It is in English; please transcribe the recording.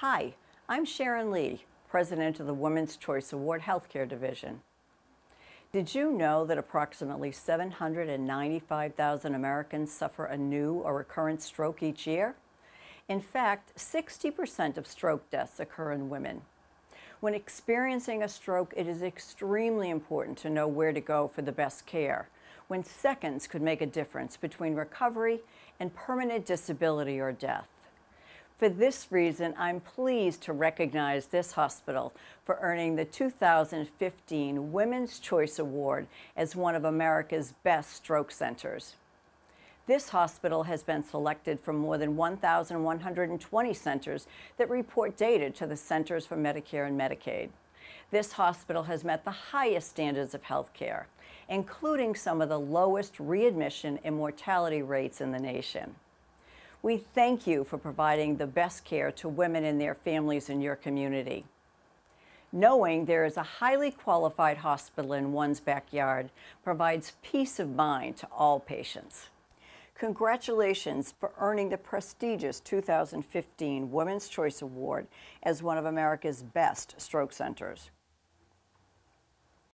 Hi, I'm Sharon Lee, President of the Women's Choice Award Healthcare Division. Did you know that approximately 795,000 Americans suffer a new or recurrent stroke each year? In fact, 60% of stroke deaths occur in women. When experiencing a stroke, it is extremely important to know where to go for the best care, when seconds could make a difference between recovery and permanent disability or death. For this reason, I'm pleased to recognize this hospital for earning the 2015 Women's Choice Award as one of America's best stroke centers. This hospital has been selected from more than 1,120 centers that report data to the Centers for Medicare and Medicaid. This hospital has met the highest standards of health care, including some of the lowest readmission and mortality rates in the nation. We thank you for providing the best care to women and their families in your community. Knowing there is a highly qualified hospital in one's backyard provides peace of mind to all patients. Congratulations for earning the prestigious 2015 Women's Choice Award as one of America's best stroke centers.